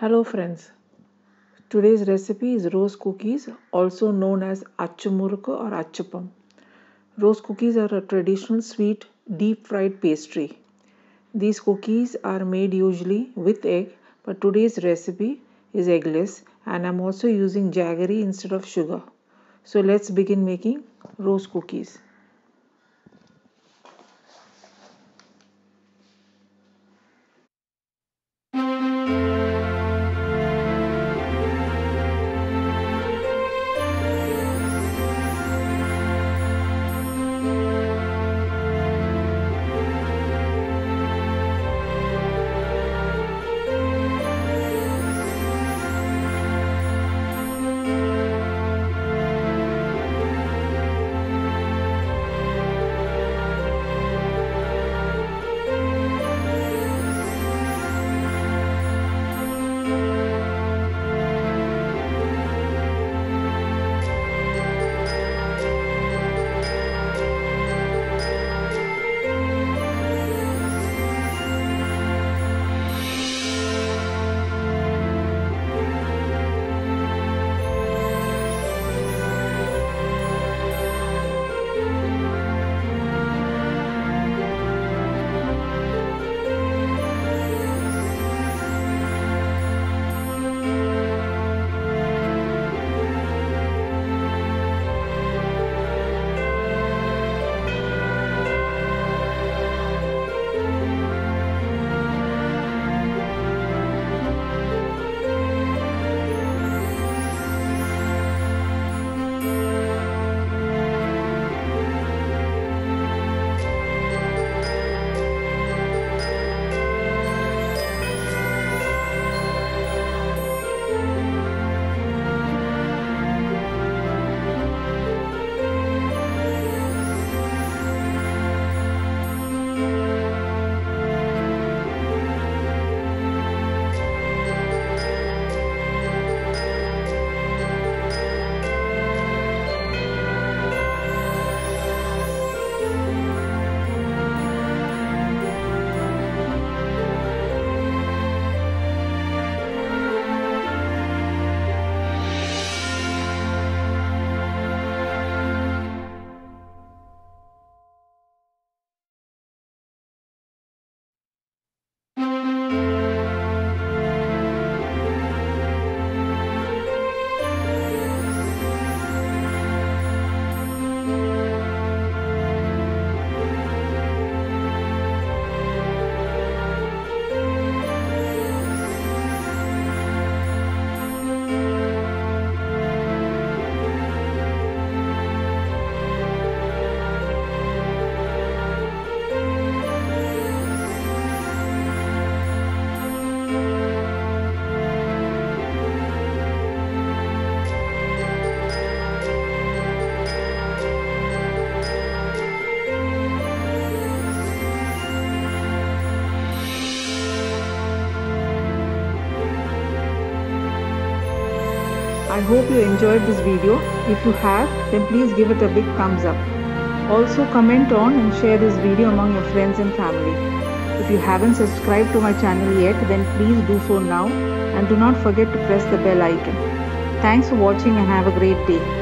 Hello friends. Today's recipe is rose cookies also known as achumurukku or achappam. Rose cookies are a traditional sweet deep fried pastry. These cookies are made usually with egg but today's recipe is eggless and I'm also using jaggery instead of sugar. So let's begin making rose cookies. I hope you enjoyed this video. If you have, then please give it a big thumbs up. Also comment on and share this video among your friends and family. If you haven't subscribed to my channel yet, then please do so now and do not forget to press the bell icon. Thanks for watching and have a great day.